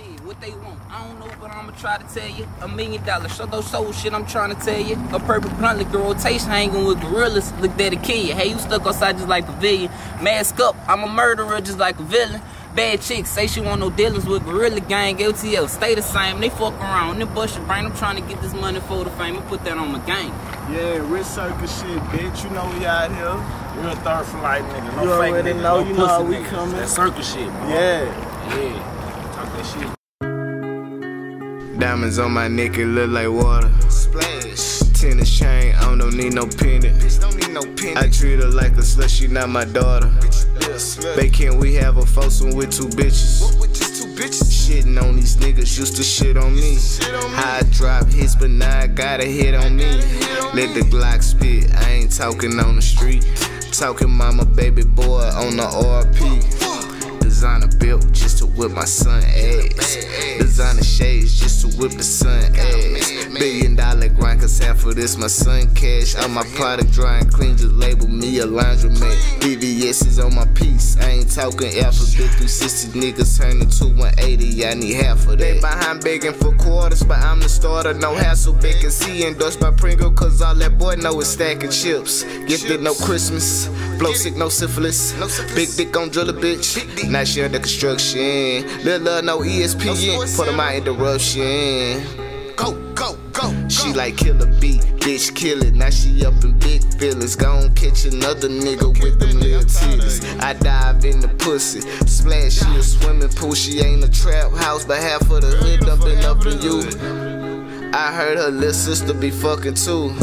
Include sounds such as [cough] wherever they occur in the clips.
Shit, what they want, I don't know, but I'ma try to tell you. A million dollars, show those soul shit, I'm trying to tell you. A purple blunt, like a rotation hanging with gorillas. Look, there to kill you. Hey, you stuck outside just like pavilion. Mask up, I'm a murderer just like a villain. Bad chicks say she want no dealings with Gorilla Gang, LTL, stay the same. They fuck around, they bust your brain. I'm trying to get this money for the fame and put that on my game. Yeah, rich circle shit, bitch. You know we out here. Real third for life, nigga. No You fake already nigga, know, no you know how pussy we nigga. coming. That circus shit, bro. Yeah. Yeah. Talk that shit. Diamonds on my neck, it look like water. Splash. Tennis chain, I don't need no pendant. Bitch, don't need no penny. I treat her like a slut, she not my daughter. Yeah, slut. Babe, can we have a foursome with two bitches? What with just two bitches? Shitting on these niggas, used to shit on me. Shit on me. I drop hits, but now I got a hit on me. Let the Glock spit, I ain't talking on the street. Talking mama, baby boy on the RP. Whip my son ass. Designer shades just to whip the sun ass. Billion grind, cause half of this my son cash. All my product dry and clean, just label me a laundromat. VVS is on my piece. I ain't talking alphabet 360 niggas turning to 180. I need half of that. They behind begging for quarters, but I'm the starter. No hassle, big and see endorsed by Pringle, cause all that boy know is stacking chips. Gifted no Christmas. Blow sick, no syphilis. Big dick on drill a bitch. Now she under construction. Little love, no ESPN. Put 'em out interruption. Go. She like killer beat, bitch kill it. Now she up in big feelings. Gon' catch another nigga with them little titties. I dive in the pussy, splash. She a swimming pool. She ain't a trap house, but half of the hood been up in you. I heard her little sister be fucking too.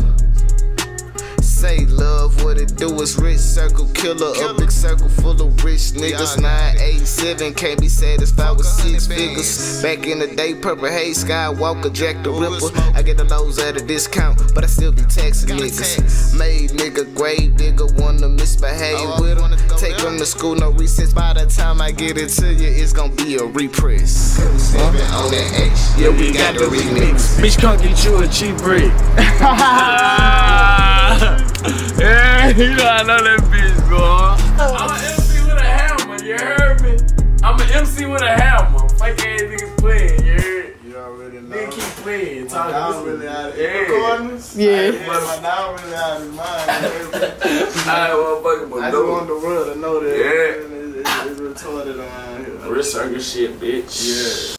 Say love, what it do is rich circle killer. A big circle full of rich niggas. 987 can't be satisfied with six figures. Back in the day, purple haze, Skywalker, Jack the Ripper. I get the lows at a discount, but I still be taxing niggas. Made nigga, grave digger, wanna misbehave with them. Take them to school, no recess. By the time I get it to you, it's gonna be a repress. On that H, yeah, we got the remix. Bitch, can't get you a cheap brick. [laughs] yeah, [laughs] you know I know that bitch, bro. Oh. I'm an MC with a hammer, you heard me? I'm an MC with a hammer. Fake ass niggas playing, you heard? You already know. Nigga keep playing, My talking dog this- really out of Yeah. corners. Yeah. Yeah, my dog really out of his mind. Alright, [laughs] motherfucker, but I just no. want the world to know that Yeah. it's, it's, it's retarded around here. Real circus shit, bitch. Yeah.